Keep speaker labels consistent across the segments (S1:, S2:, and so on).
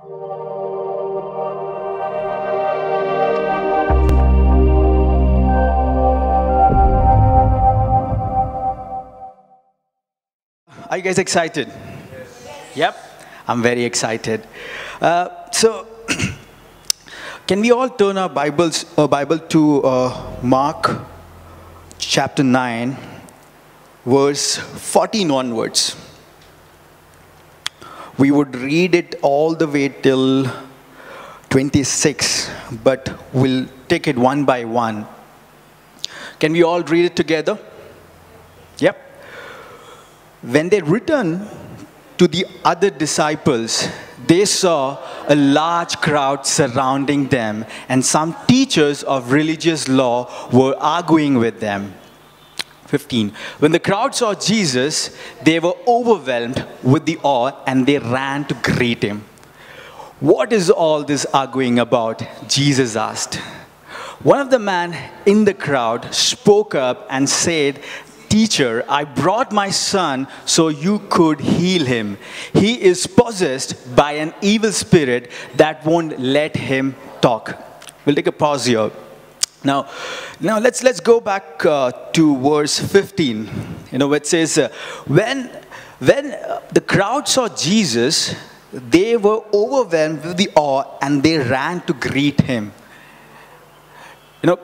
S1: Are you guys excited? Yep, I'm very excited. Uh, so, can we all turn our Bibles, uh, Bible to uh, Mark chapter 9, verse 14 onwards? We would read it all the way till 26, but we'll take it one by one. Can we all read it together? Yep. When they returned to the other disciples, they saw a large crowd surrounding them, and some teachers of religious law were arguing with them. 15. When the crowd saw Jesus, they were overwhelmed with the awe and they ran to greet him. What is all this arguing about? Jesus asked. One of the men in the crowd spoke up and said, Teacher, I brought my son so you could heal him. He is possessed by an evil spirit that won't let him talk. We'll take a pause here. Now, now let's let's go back uh, to verse 15. You know, it says, uh, when when uh, the crowd saw Jesus, they were overwhelmed with the awe and they ran to greet him. You know,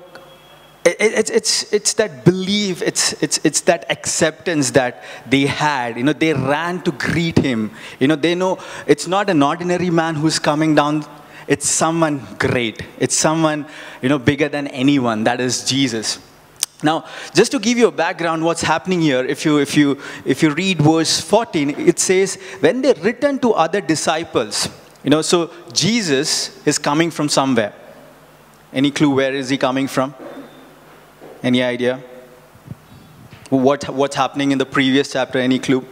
S1: it, it's, it's, it's that belief, it's, it's, it's that acceptance that they had. You know, they ran to greet him. You know, they know it's not an ordinary man who's coming down, it's someone great. It's someone, you know, bigger than anyone. That is Jesus. Now, just to give you a background, what's happening here, if you, if you, if you read verse 14, it says, when they returned to other disciples, you know, so Jesus is coming from somewhere. Any clue where is he coming from? Any idea? What, what's happening in the previous chapter? Any clue?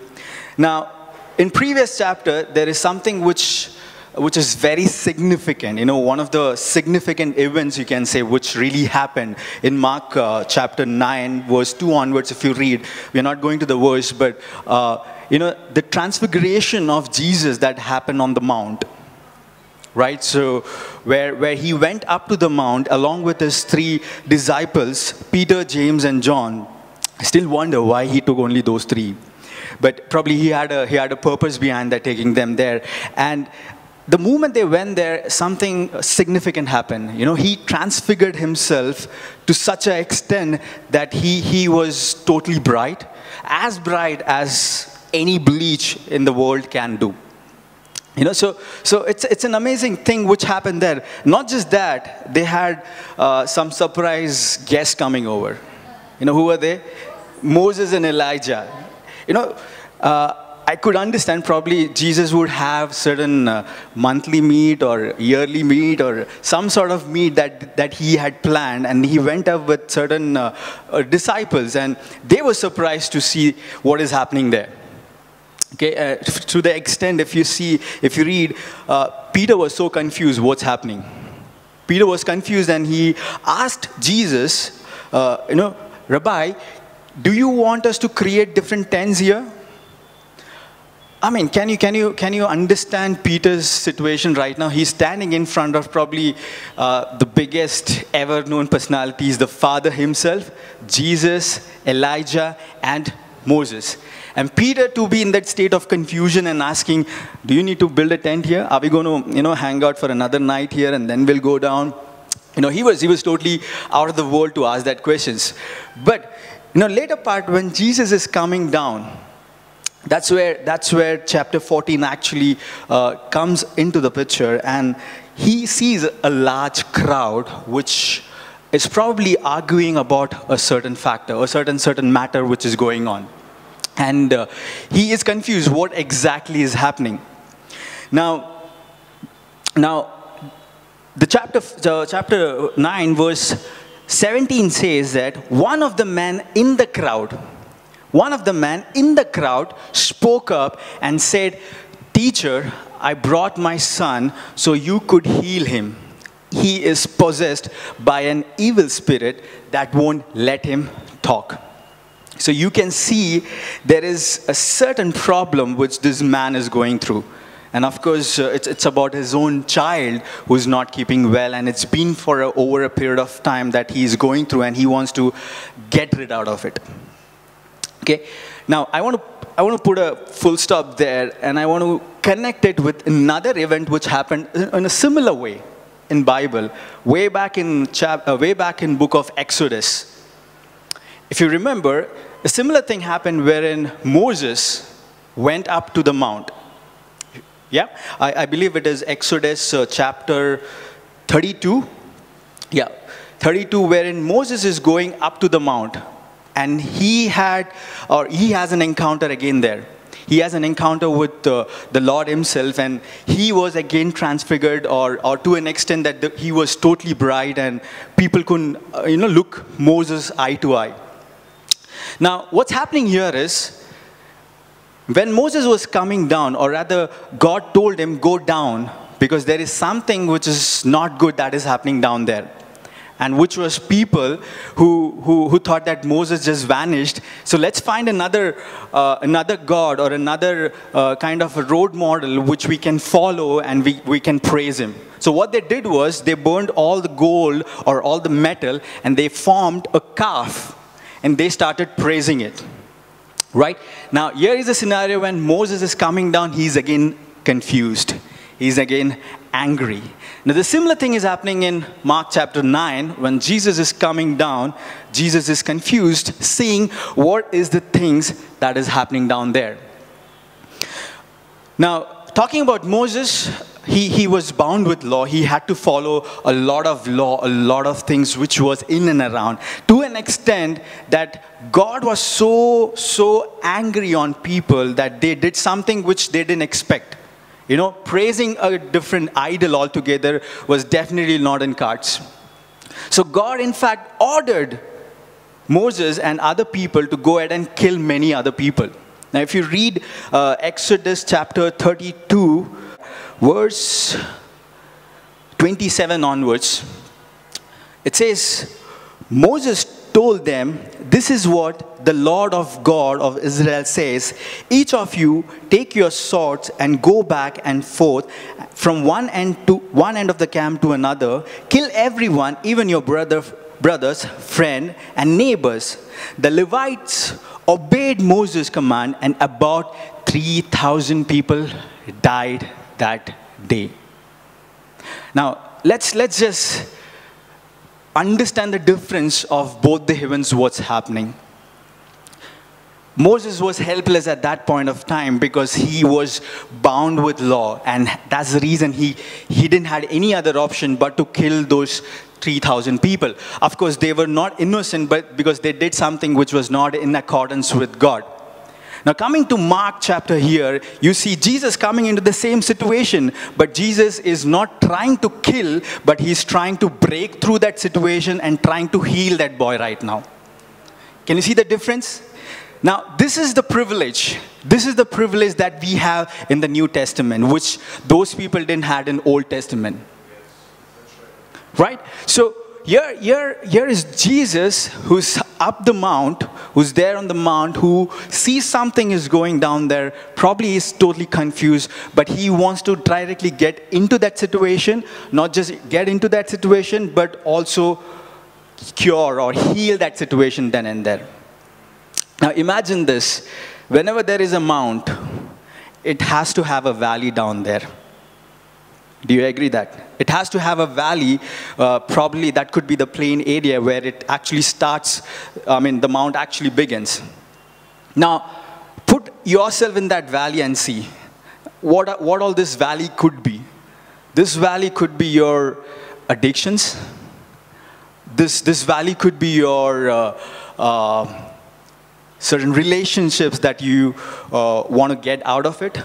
S1: Now, in previous chapter, there is something which, which is very significant. You know, one of the significant events, you can say, which really happened in Mark uh, chapter 9, verse 2 onwards, if you read. We're not going to the verse, but, uh, you know, the transfiguration of Jesus that happened on the mount right? So, where, where he went up to the mount along with his three disciples, Peter, James, and John. I still wonder why he took only those three. But probably he had a, he had a purpose behind that, taking them there. And the moment they went there, something significant happened. You know, he transfigured himself to such an extent that he, he was totally bright, as bright as any bleach in the world can do. You know, so, so it's, it's an amazing thing which happened there. Not just that, they had uh, some surprise guests coming over. You know, who were they? Moses and Elijah. You know, uh, I could understand probably Jesus would have certain uh, monthly meet or yearly meet or some sort of meet that, that he had planned and he went up with certain uh, uh, disciples and they were surprised to see what is happening there. Okay, uh, to the extent if you see, if you read, uh, Peter was so confused what's happening. Peter was confused and he asked Jesus, uh, you know, Rabbi, do you want us to create different tents here? I mean, can you, can, you, can you understand Peter's situation right now? He's standing in front of probably uh, the biggest ever known personalities, the Father himself, Jesus, Elijah, and Moses. And Peter to be in that state of confusion and asking, do you need to build a tent here? Are we going to, you know, hang out for another night here and then we'll go down? You know, he was, he was totally out of the world to ask that questions. But, you know, later part when Jesus is coming down, that's where, that's where chapter 14 actually uh, comes into the picture and he sees a large crowd which is probably arguing about a certain factor, a certain certain matter which is going on. And uh, he is confused what exactly is happening. Now, now the chapter, chapter 9, verse 17 says that one of the men in the crowd, one of the men in the crowd spoke up and said, Teacher, I brought my son so you could heal him. He is possessed by an evil spirit that won't let him talk. So you can see there is a certain problem which this man is going through. And of course, uh, it's, it's about his own child who's not keeping well, and it's been for a, over a period of time that he's going through, and he wants to get rid out of it. Okay, now I want to I want to put a full stop there, and I want to connect it with another event which happened in a similar way in Bible, way back in chap, uh, way back in book of Exodus. If you remember, a similar thing happened wherein Moses went up to the mount. Yeah, I, I believe it is Exodus uh, chapter 32. Yeah, 32, wherein Moses is going up to the mount, and he had, or he has an encounter again there. He has an encounter with uh, the Lord himself, and he was again transfigured, or, or to an extent that the, he was totally bright, and people couldn't, uh, you know, look Moses eye to eye. Now, what's happening here is, when Moses was coming down, or rather, God told him, Go down, because there is something which is not good that is happening down there. And which was people who, who, who thought that Moses just vanished. So let's find another, uh, another God or another uh, kind of a road model which we can follow and we, we can praise him. So what they did was they burned all the gold or all the metal and they formed a calf and they started praising it. Right? Now, here is a scenario when Moses is coming down, he's again confused. He's again angry. Now, the similar thing is happening in Mark chapter 9 when Jesus is coming down. Jesus is confused, seeing what is the things that is happening down there. Now, talking about Moses, he, he was bound with law. He had to follow a lot of law, a lot of things which was in and around, to an extent that God was so, so angry on people that they did something which they didn't expect. You know, praising a different idol altogether was definitely not in cards. So God, in fact, ordered Moses and other people to go ahead and kill many other people. Now, if you read uh, Exodus chapter 32, verse 27 onwards, it says, Moses told them, This is what the Lord of God of Israel says Each of you take your swords and go back and forth from one end to one end of the camp to another. Kill everyone, even your brother, brothers, friend, and neighbors. The Levites obeyed Moses' command, and about 3,000 people died that day. Now, let's, let's just understand the difference of both the heavens, what's happening. Moses was helpless at that point of time because he was bound with law, and that's the reason he, he didn't have any other option but to kill those 3,000 people. Of course, they were not innocent, but because they did something which was not in accordance with God. Now, coming to Mark chapter here, you see Jesus coming into the same situation, but Jesus is not trying to kill, but he's trying to break through that situation and trying to heal that boy right now. Can you see the difference? Now, this is the privilege. This is the privilege that we have in the New Testament, which those people didn't have in Old Testament. Right? So, here, here, here is Jesus who's up the mount, who's there on the mount, who sees something is going down there, probably is totally confused, but he wants to directly get into that situation, not just get into that situation, but also cure or heal that situation then and there. Now imagine this whenever there is a mount, it has to have a valley down there. Do you agree that? It has to have a valley, uh, probably that could be the plain area where it actually starts, I mean, the mount actually begins. Now, put yourself in that valley and see what, what all this valley could be. This valley could be your addictions. This, this valley could be your uh, uh, certain relationships that you uh, want to get out of it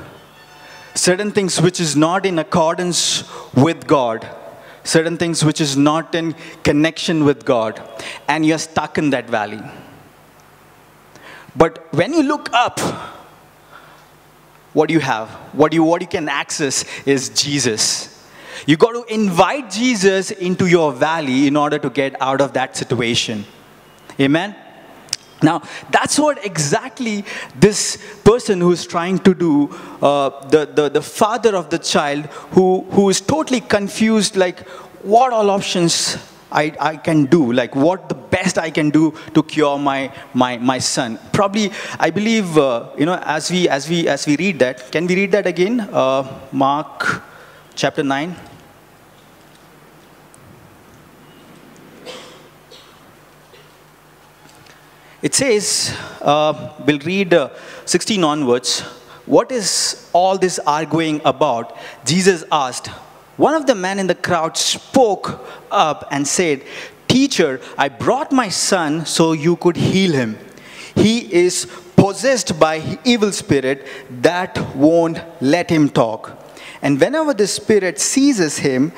S1: certain things which is not in accordance with God, certain things which is not in connection with God, and you're stuck in that valley. But when you look up, what do you have? What you, what you can access is Jesus. You got to invite Jesus into your valley in order to get out of that situation. Amen? Now, that's what exactly this person who is trying to do, uh, the, the, the father of the child, who, who is totally confused, like, what all options I, I can do, like what the best I can do to cure my, my, my son. Probably, I believe, uh, you know, as we, as, we, as we read that, can we read that again? Uh, Mark chapter 9. It says, uh, we'll read uh, 16 onwards. What is all this arguing about? Jesus asked. One of the men in the crowd spoke up and said, Teacher, I brought my son so you could heal him. He is possessed by evil spirit that won't let him talk. And whenever the spirit seizes him,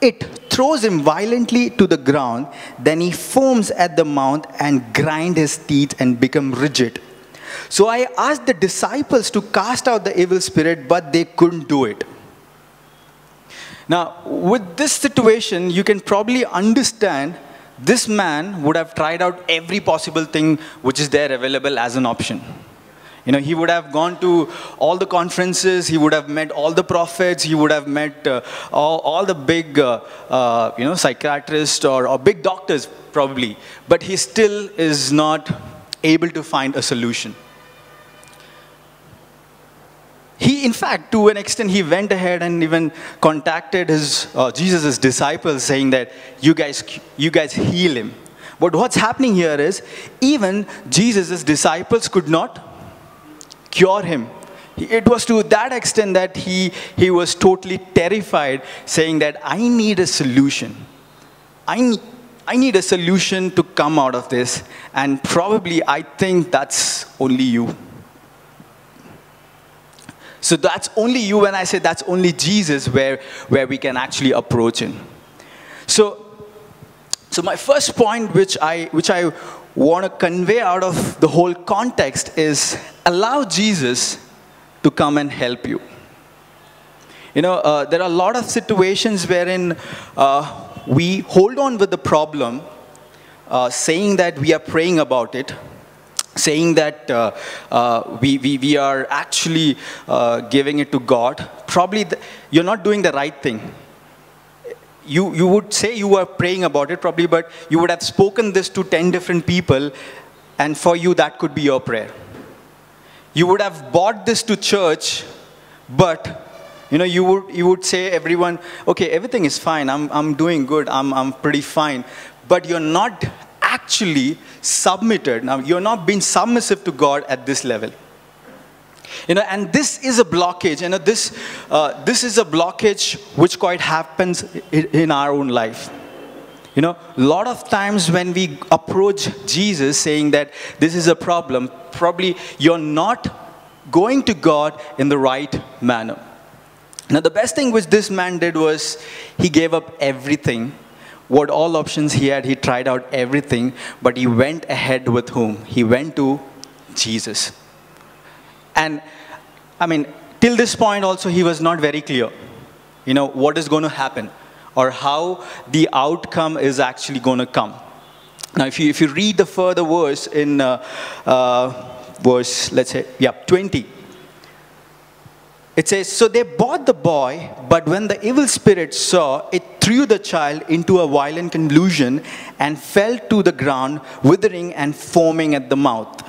S1: it throws him violently to the ground. Then he foams at the mouth and grind his teeth and become rigid. So I asked the disciples to cast out the evil spirit, but they couldn't do it. Now, with this situation, you can probably understand this man would have tried out every possible thing which is there available as an option. You know, he would have gone to all the conferences, he would have met all the prophets, he would have met uh, all, all the big, uh, uh, you know, psychiatrists or, or big doctors probably. But he still is not able to find a solution. He, in fact, to an extent, he went ahead and even contacted his uh, Jesus' disciples, saying that you guys, you guys heal him. But what's happening here is, even Jesus' disciples could not cure him. It was to that extent that he, he was totally terrified, saying that I need a solution. I need, I need a solution to come out of this. And probably I think that's only you. So that's only you when I say that's only Jesus where, where we can actually approach him. So, so my first point which I, which I want to convey out of the whole context is allow Jesus to come and help you. You know, uh, there are a lot of situations wherein uh, we hold on with the problem, uh, saying that we are praying about it, saying that uh, uh, we, we, we are actually uh, giving it to God. Probably you're not doing the right thing you, you would say you were praying about it probably, but you would have spoken this to 10 different people, and for you, that could be your prayer. You would have bought this to church, but you know, you would, you would say everyone, okay, everything is fine, I'm, I'm doing good, I'm, I'm pretty fine, but you're not actually submitted. Now, you're not being submissive to God at this level. You know, and this is a blockage. You know, this, uh, this is a blockage which quite happens in our own life. You know, a lot of times when we approach Jesus saying that this is a problem, probably you're not going to God in the right manner. Now, the best thing which this man did was he gave up everything. What all options he had, he tried out everything, but he went ahead with whom? He went to Jesus. And I mean, till this point also, he was not very clear, you know, what is going to happen or how the outcome is actually going to come. Now, if you, if you read the further verse in uh, uh, verse, let's say, yeah, 20, it says, So they bought the boy, but when the evil spirit saw, it threw the child into a violent convulsion and fell to the ground, withering and foaming at the mouth.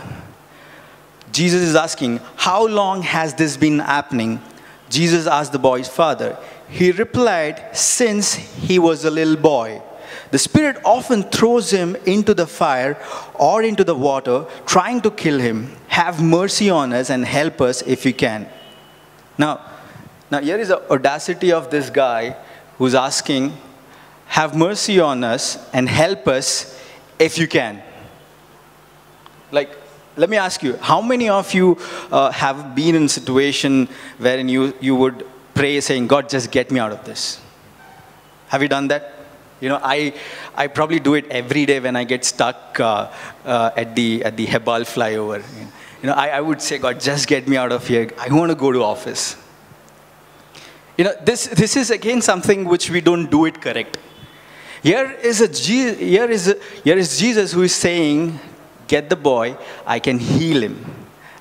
S1: Jesus is asking, How long has this been happening? Jesus asked the boy's father. He replied, Since he was a little boy. The Spirit often throws him into the fire or into the water, trying to kill him. Have mercy on us and help us if you can. Now, now here is the audacity of this guy who's asking, Have mercy on us and help us if you can. Like, let me ask you, how many of you uh, have been in a situation wherein you, you would pray saying, God, just get me out of this? Have you done that? You know, I, I probably do it every day when I get stuck uh, uh, at, the, at the Hebbal flyover. You know, I, I would say, God, just get me out of here. I want to go to office. You know, this, this is again something which we don't do it correct. Here is, a, here, is a, here is Jesus who is saying get the boy, I can heal him.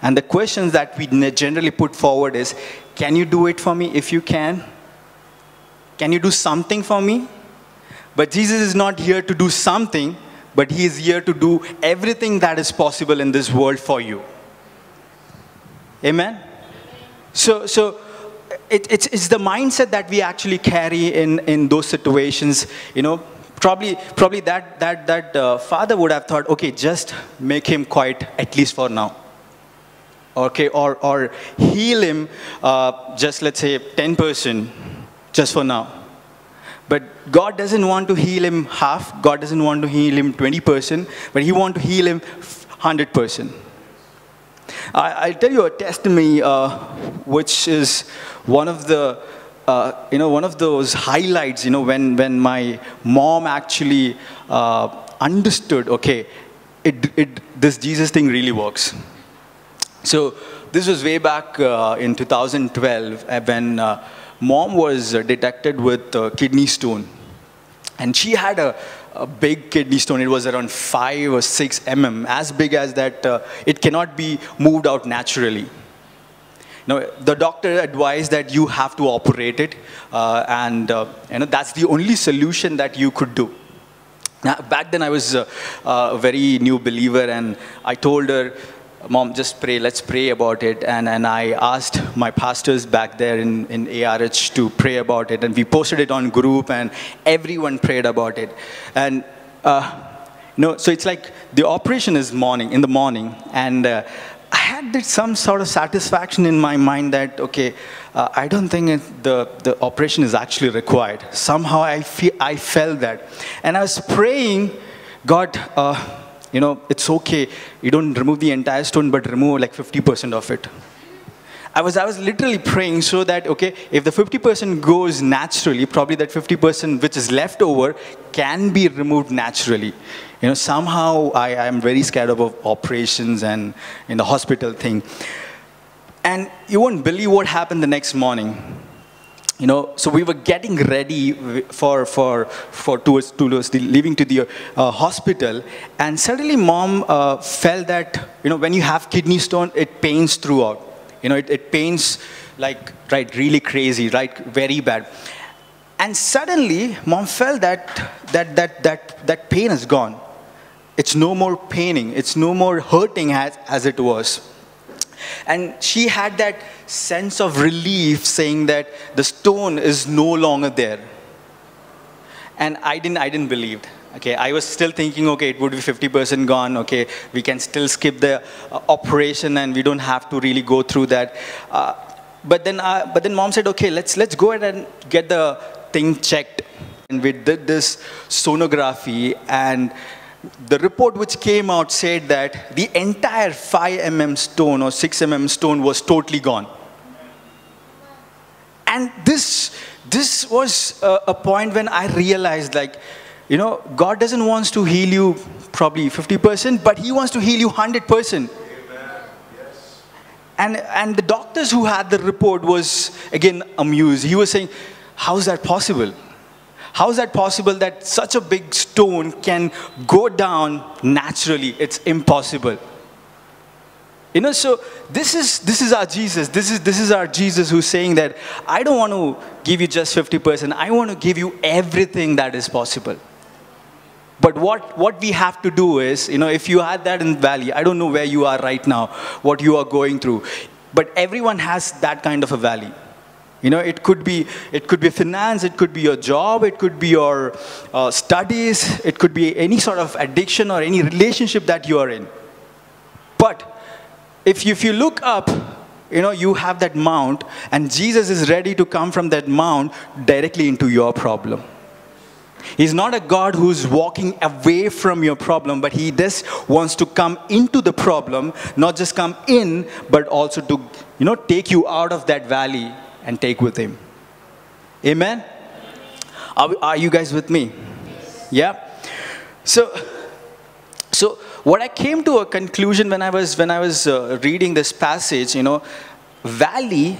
S1: And the questions that we generally put forward is, can you do it for me if you can? Can you do something for me? But Jesus is not here to do something, but he is here to do everything that is possible in this world for you. Amen? So, so it, it's, it's the mindset that we actually carry in, in those situations. You know, probably, probably that, that, that uh, father would have thought, okay, just make him quiet at least for now. Okay, or, or heal him uh, just let's say 10% just for now. But God doesn't want to heal him half, God doesn't want to heal him 20%, but He wants to heal him 100%. I, will tell you a testimony uh, which is one of the uh, you know one of those highlights you know when when my mom actually uh, understood okay it, it this jesus thing really works so this was way back uh, in 2012 uh, when uh, mom was detected with kidney stone and she had a a big kidney stone. It was around 5 or 6 mm, as big as that it cannot be moved out naturally. Now, the doctor advised that you have to operate it, uh, and uh, you know, that's the only solution that you could do. Now, back then, I was uh, a very new believer, and I told her, Mom, just pray, let's pray about it. And, and I asked my pastors back there in, in ARH to pray about it. And we posted it on group, and everyone prayed about it. And, uh, you know, so it's like the operation is morning, in the morning. And uh, I had some sort of satisfaction in my mind that, okay, uh, I don't think it, the, the operation is actually required. Somehow I, feel, I felt that. And I was praying, God, uh, you know, it's okay. You don't remove the entire stone, but remove like 50% of it. I was, I was literally praying so that, okay, if the 50% goes naturally, probably that 50% which is left over can be removed naturally. You know, somehow I am very scared of operations and in the hospital thing. And you won't believe what happened the next morning you know, so we were getting ready for, for, for towards, towards leaving to the uh, hospital, and suddenly mom uh, felt that, you know, when you have kidney stone, it pains throughout. You know, it, it pains like, right, really crazy, right, very bad. And suddenly, mom felt that, that, that, that, that pain is gone. It's no more paining. It's no more hurting as, as it was. And she had that sense of relief saying that the stone is no longer there. And I didn't, I didn't believe. Okay, I was still thinking, okay, it would be 50% gone. Okay, we can still skip the uh, operation and we don't have to really go through that. Uh, but then, uh, but then mom said, okay, let's let's go ahead and get the thing checked. And we did this sonography and the report which came out said that the entire 5 mm stone or 6 mm stone was totally gone. And this, this was a, a point when I realized like, you know, God doesn't want to heal you probably 50%, but he wants to heal you 100%. Yes. And, and the doctors who had the report was, again, amused. He was saying, how is that possible? How is that possible that such a big stone can go down naturally? It's impossible. You know, so this is, this is our Jesus. This is, this is our Jesus who's saying that I don't want to give you just 50%. I want to give you everything that is possible. But what, what we have to do is, you know, if you had that in Valley, I don't know where you are right now, what you are going through, but everyone has that kind of a valley. You know, it could be it could be finance, it could be your job, it could be your uh, studies, it could be any sort of addiction or any relationship that you are in. But if you, if you look up, you know, you have that mount, and Jesus is ready to come from that mount directly into your problem. He's not a God who's walking away from your problem, but He just wants to come into the problem, not just come in, but also to, you know, take you out of that valley and take with him. Amen? Are, are you guys with me? Yeah? So, so what I came to a conclusion when I was, when I was uh, reading this passage, you know, valley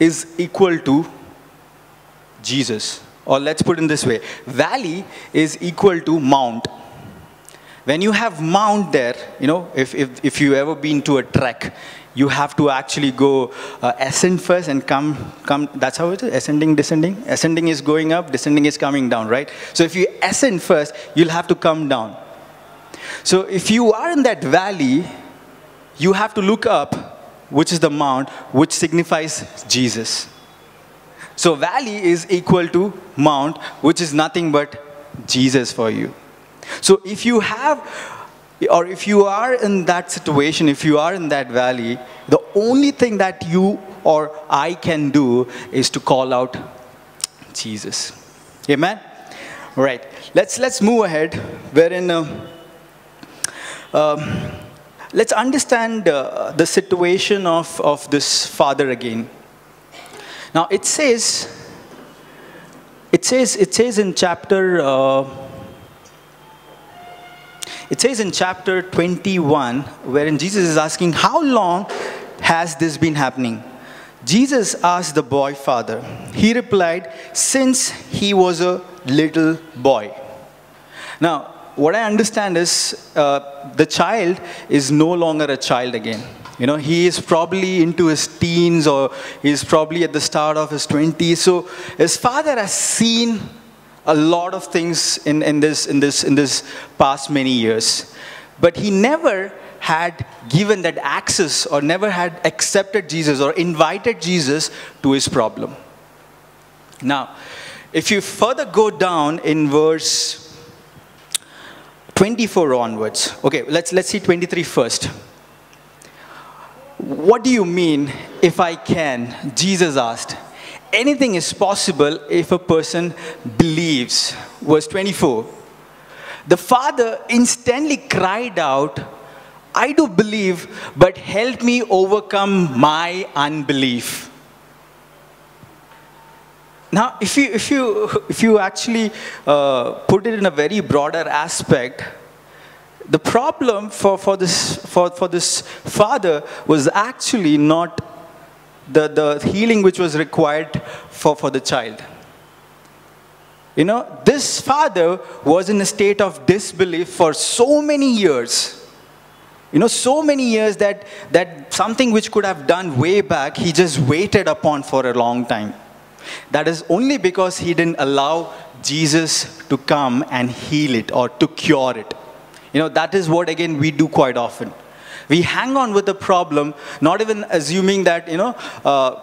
S1: is equal to Jesus. Or let's put it in this way valley is equal to mount. When you have mount there, you know, if, if, if you ever been to a trek, you have to actually go uh, ascend first and come, come, that's how it is, ascending, descending. Ascending is going up, descending is coming down, right? So if you ascend first, you'll have to come down. So if you are in that valley, you have to look up, which is the mount, which signifies Jesus. So valley is equal to mount, which is nothing but Jesus for you. So if you have, or if you are in that situation, if you are in that valley, the only thing that you or I can do is to call out Jesus. Amen? Right. Let's, let's move ahead. Wherein, uh, um, let's understand uh, the situation of, of this father again. Now it says, it says, it says in chapter, uh, it says in chapter 21, wherein Jesus is asking, How long has this been happening? Jesus asked the boy father. He replied, Since he was a little boy. Now, what I understand is uh, the child is no longer a child again. You know, he is probably into his teens or he's probably at the start of his 20s. So his father has seen a lot of things in, in, this, in, this, in this past many years. But he never had given that access or never had accepted Jesus or invited Jesus to his problem. Now, if you further go down in verse 24 onwards, okay, let's, let's see 23 first. What do you mean if I can? Jesus asked anything is possible if a person believes. Verse 24. The father instantly cried out, I do believe, but help me overcome my unbelief. Now, if you, if you, if you actually uh, put it in a very broader aspect, the problem for, for, this, for, for this father was actually not the, the healing which was required for, for the child. You know, this father was in a state of disbelief for so many years. You know, so many years that, that something which could have done way back, he just waited upon for a long time. That is only because he didn't allow Jesus to come and heal it or to cure it. You know, that is what, again, we do quite often. We hang on with the problem, not even assuming that, you know, uh,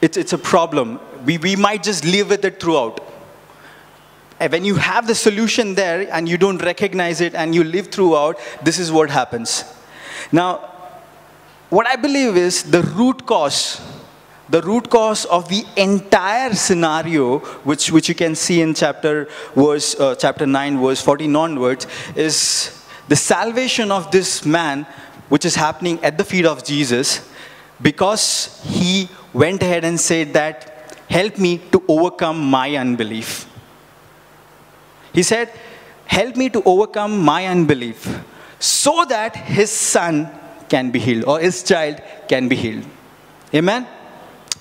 S1: it's, it's a problem. We, we might just live with it throughout. And when you have the solution there and you don't recognize it and you live throughout, this is what happens. Now, what I believe is the root cause, the root cause of the entire scenario, which, which you can see in chapter, verse, uh, chapter 9, verse 14 onwards, is the salvation of this man which is happening at the feet of Jesus because he went ahead and said that, help me to overcome my unbelief. He said, help me to overcome my unbelief so that his son can be healed or his child can be healed. Amen?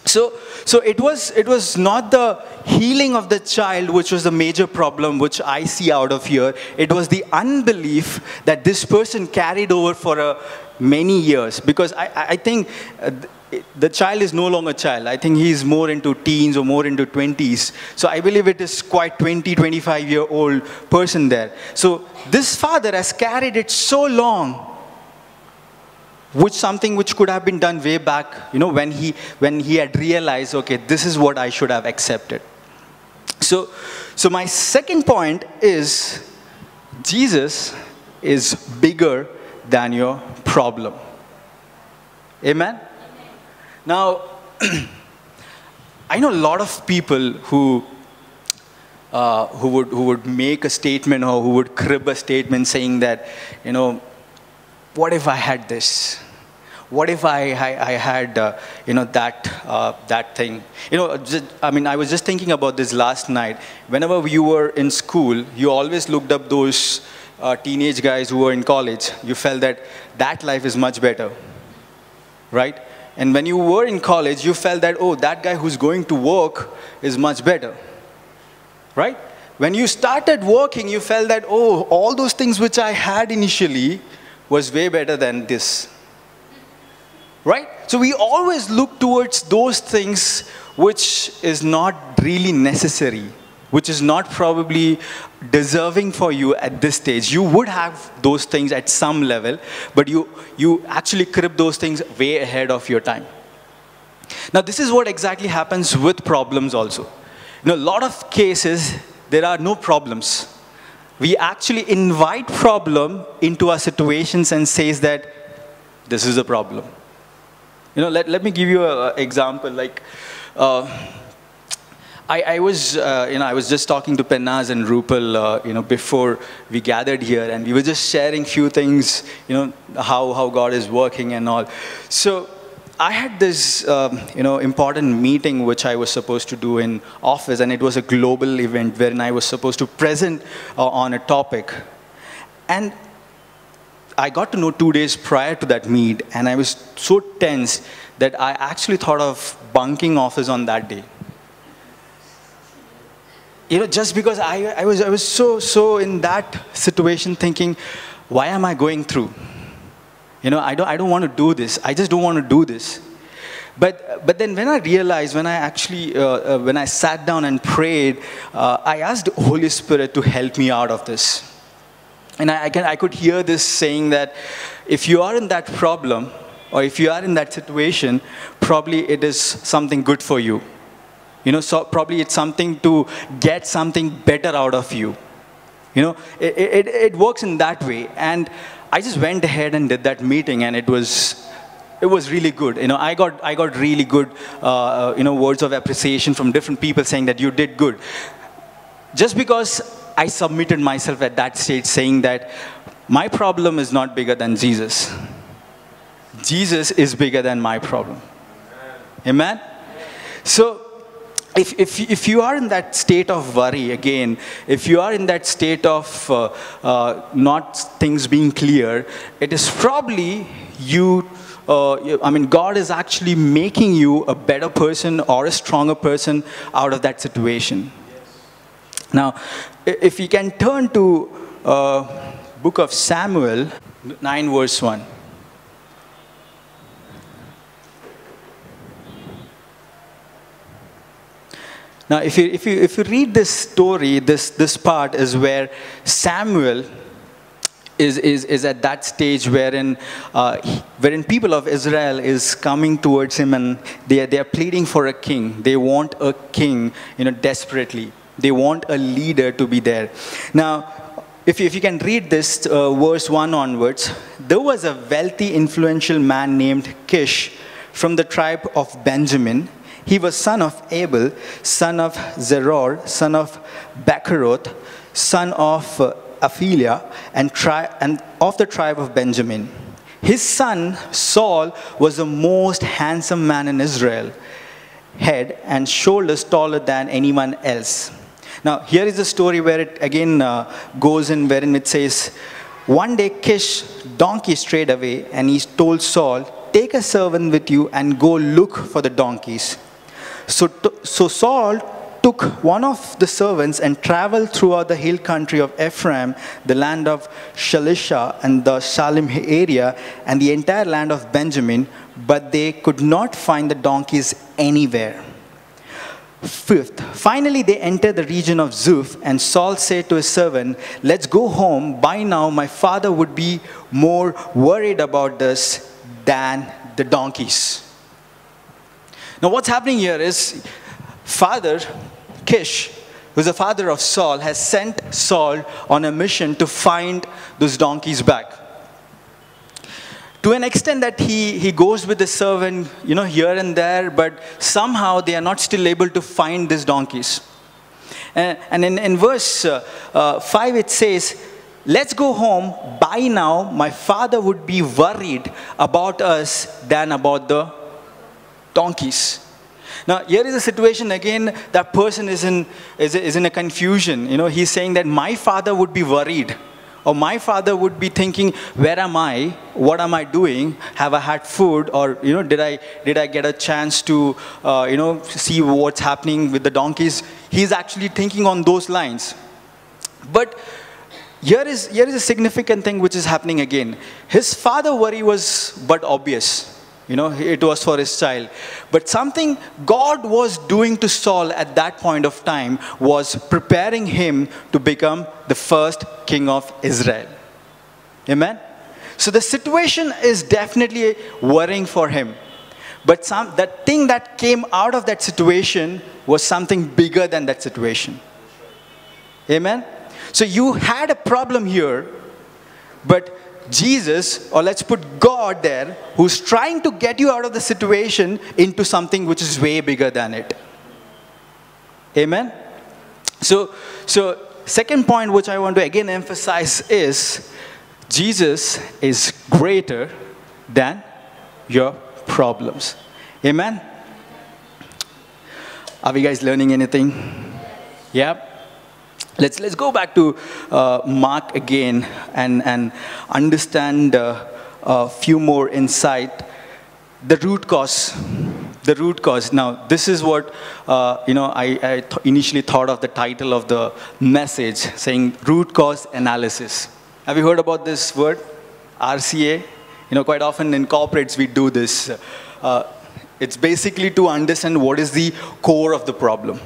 S1: So, so it, was, it was not the healing of the child which was the major problem which I see out of here. It was the unbelief that this person carried over for a, many years. Because I, I think uh, the child is no longer a child. I think he's more into teens or more into 20s. So I believe it is quite 20, 25 year old person there. So this father has carried it so long which something which could have been done way back, you know, when he, when he had realized, okay, this is what I should have accepted. So, so my second point is Jesus is bigger than your problem. Amen? Now, I know a lot of people who, uh, who, would, who would make a statement or who would crib a statement saying that, you know, what if I had this? What if I, I, I had, uh, you know, that, uh, that thing? You know, just, I mean, I was just thinking about this last night. Whenever you were in school, you always looked up those uh, teenage guys who were in college. You felt that that life is much better, right? And when you were in college, you felt that, oh, that guy who's going to work is much better, right? when you started working, you felt that, oh, all those things which I had initially was way better than this. Right? So we always look towards those things which is not really necessary, which is not probably deserving for you at this stage. You would have those things at some level, but you, you actually crib those things way ahead of your time. Now, this is what exactly happens with problems also. In a lot of cases, there are no problems. We actually invite problem into our situations and says that this is a problem. You know, let, let me give you an example. Like, uh, I, I, was, uh, you know, I was just talking to Pennaz and Rupal, uh, you know, before we gathered here, and we were just sharing few things, you know, how, how God is working and all. So I had this, um, you know, important meeting which I was supposed to do in office, and it was a global event wherein I was supposed to present uh, on a topic. And I got to know two days prior to that meet, and I was so tense that I actually thought of bunking office on that day. You know, just because I, I, was, I was so, so in that situation thinking, why am I going through? You know, I don't, I don't want to do this. I just don't want to do this. But, but then when I realized, when I actually, uh, uh, when I sat down and prayed, uh, I asked the Holy Spirit to help me out of this. And I, I, can, I could hear this saying that if you are in that problem, or if you are in that situation, probably it is something good for you. You know, so probably it's something to get something better out of you. You know, it, it, it works in that way. And I just went ahead and did that meeting, and it was it was really good. You know, I got I got really good uh, you know words of appreciation from different people saying that you did good. Just because I submitted myself at that stage saying that my problem is not bigger than Jesus. Jesus is bigger than my problem. Amen? So, if, if, if you are in that state of worry, again, if you are in that state of uh, uh, not things being clear, it is probably you, uh, I mean, God is actually making you a better person or a stronger person out of that situation. Now, if you can turn to uh, book of Samuel, 9 verse 1. Now, if you, if you, if you read this story, this, this part is where Samuel is, is, is at that stage wherein, uh, wherein people of Israel is coming towards him and they are, they are pleading for a king. They want a king, you know, desperately. They want a leader to be there. Now, if you, if you can read this uh, verse 1 onwards, there was a wealthy, influential man named Kish from the tribe of Benjamin. He was son of Abel, son of Zeror, son of Becorath, son of uh, Aphiah, and, and of the tribe of Benjamin. His son Saul was the most handsome man in Israel, head and shoulders taller than anyone else. Now, here is the story where it again uh, goes in, wherein it says, One day Kish donkey strayed away, and he told Saul, Take a servant with you and go look for the donkeys. So, so Saul took one of the servants and traveled throughout the hill country of Ephraim, the land of Shalishah and the Shaalim area, and the entire land of Benjamin, but they could not find the donkeys anywhere. Fifth, finally they entered the region of Zuph, and Saul said to his servant, Let's go home. By now, my father would be more worried about this than the donkeys. Now, what's happening here is father, Kish, who's the father of Saul, has sent Saul on a mission to find those donkeys back to an extent that he, he goes with the servant, you know, here and there, but somehow they are not still able to find these donkeys. And, and in, in verse uh, uh, 5 it says, Let's go home. By now, my father would be worried about us than about the donkeys. Now, here is a situation again, that person is in, is, is in a confusion. You know, he's saying that my father would be worried or my father would be thinking, where am I? What am I doing? Have I had food? Or, you know, did I, did I get a chance to, uh, you know, see what's happening with the donkeys? He's actually thinking on those lines. But here is, here is a significant thing which is happening again. His father worry was but obvious. You know, it was for his child. But something God was doing to Saul at that point of time was preparing him to become the first king of Israel. Amen? So the situation is definitely worrying for him. But some, the thing that came out of that situation was something bigger than that situation. Amen? So you had a problem here, but Jesus, or let's put God there, who's trying to get you out of the situation into something which is way bigger than it. Amen? So, so second point which I want to again emphasize is Jesus is greater than your problems. Amen? Are we guys learning anything? Yeah? Let's, let's go back to uh, Mark again and, and understand uh, a few more insight. The root cause. The root cause. Now, this is what, uh, you know, I, I th initially thought of the title of the message, saying root cause analysis. Have you heard about this word? RCA? You know, quite often in corporates we do this. Uh, it's basically to understand what is the core of the problem.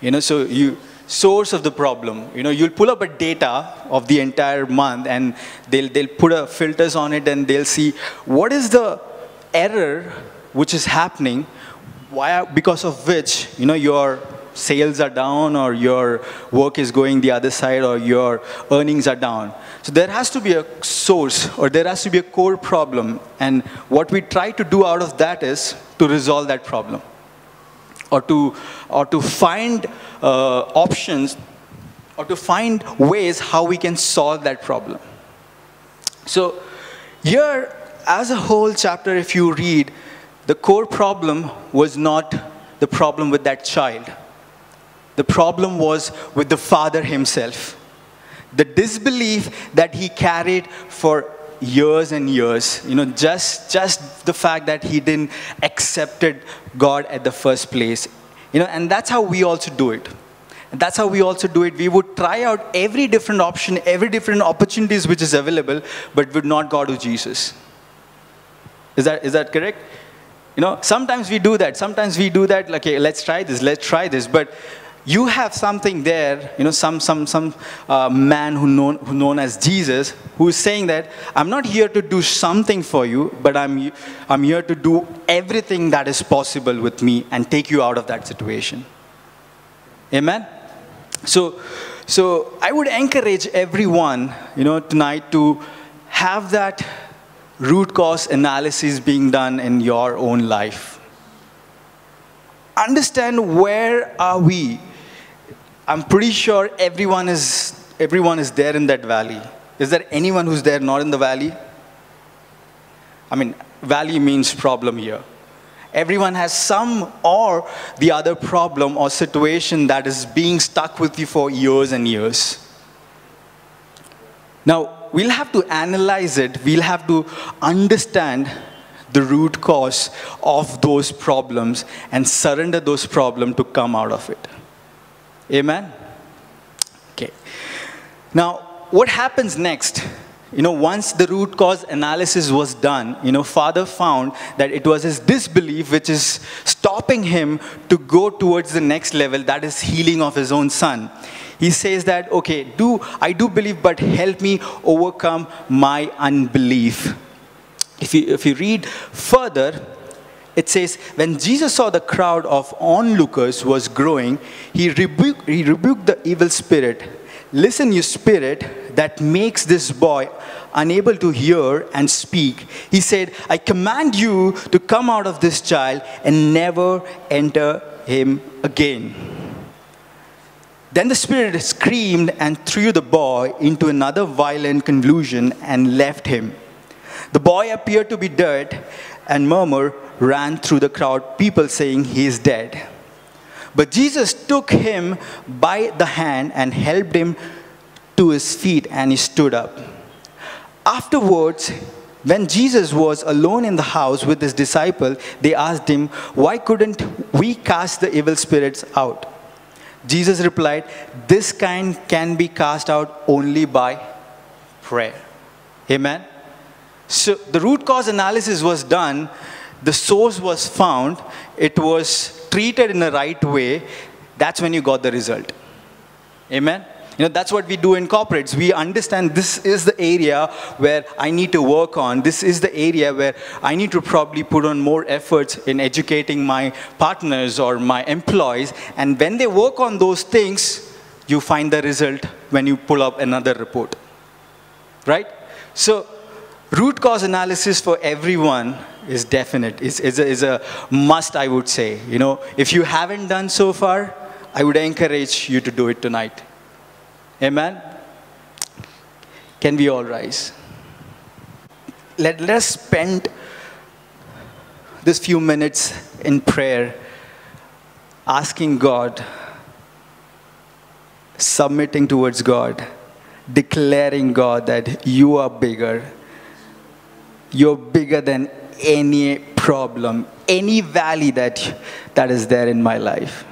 S1: You know, so you, source of the problem. You know, you'll pull up a data of the entire month and they'll, they'll put a filters on it and they'll see what is the error which is happening why, because of which, you know, your sales are down or your work is going the other side or your earnings are down. So there has to be a source or there has to be a core problem. And what we try to do out of that is to resolve that problem or to, or to find uh, options or to find ways how we can solve that problem. So here, as a whole chapter, if you read, the core problem was not the problem with that child. The problem was with the father himself. The disbelief that he carried for years and years. You know, just, just the fact that he didn't accepted God at the first place. You know, and that's how we also do it. And that's how we also do it. We would try out every different option, every different opportunities which is available, but would not go to Jesus. Is that, is that correct? You know, sometimes we do that. Sometimes we do that, like, okay, let's try this, let's try this. But you have something there, you know, some, some, some uh, man who known, who known as Jesus, who is saying that, I'm not here to do something for you, but I'm, I'm here to do everything that is possible with me and take you out of that situation. Amen? So, so I would encourage everyone, you know, tonight to have that root cause analysis being done in your own life. Understand where are we I'm pretty sure everyone is, everyone is there in that valley. Is there anyone who's there not in the valley? I mean, valley means problem here. Everyone has some or the other problem or situation that is being stuck with you for years and years. Now, we'll have to analyze it. We'll have to understand the root cause of those problems and surrender those problems to come out of it. Amen? Okay. Now, what happens next? You know, once the root cause analysis was done, you know, father found that it was his disbelief which is stopping him to go towards the next level, that is healing of his own son. He says that, okay, do I do believe, but help me overcome my unbelief. If you, if you read further, it says, when Jesus saw the crowd of onlookers was growing, he rebuked, he rebuked the evil spirit. Listen, you spirit that makes this boy unable to hear and speak. He said, I command you to come out of this child and never enter him again. Then the spirit screamed and threw the boy into another violent convulsion and left him. The boy appeared to be dead and murmur ran through the crowd, people saying he is dead. But Jesus took him by the hand and helped him to his feet, and he stood up. Afterwards, when Jesus was alone in the house with his disciple, they asked him, Why couldn't we cast the evil spirits out? Jesus replied, This kind can be cast out only by prayer. Amen. So the root cause analysis was done, the source was found, it was treated in the right way. That's when you got the result. Amen. You know, that's what we do in corporates. We understand this is the area where I need to work on. This is the area where I need to probably put on more efforts in educating my partners or my employees. And when they work on those things, you find the result when you pull up another report. Right? So, root cause analysis for everyone is definite, is, is, a, is a must, I would say. You know, if you haven't done so far, I would encourage you to do it tonight. Amen? Can we all rise? Let, let us spend this few minutes in prayer asking God, submitting towards God, declaring God that you are bigger. You're bigger than any problem, any valley that, that is there in my life.